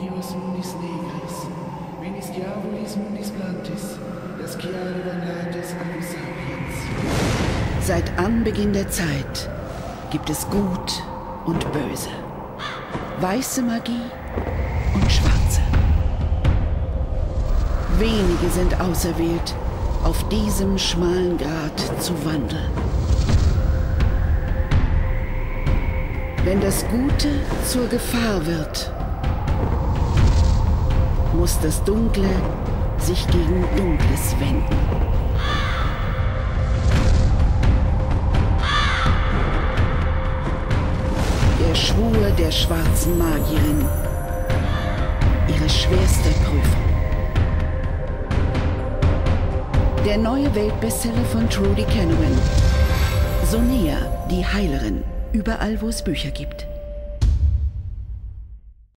Hios munis negris, venis diabolis munis plantis, desciare vanates avis sapiens. Seit Anbeginn der Zeit gibt es Gut und Böse, weiße Magie und schwarze. Wenige sind auserwählt, auf diesem schmalen Grat zu wandeln. Wenn das Gute zur Gefahr wird, muss das Dunkle sich gegen Dunkles wenden. Der Schwur der schwarzen Magierin. Ihre schwerste Prüfung. Der neue Weltbestseller von Trudy Canavan. Sonea, die Heilerin. Überall, wo es Bücher gibt.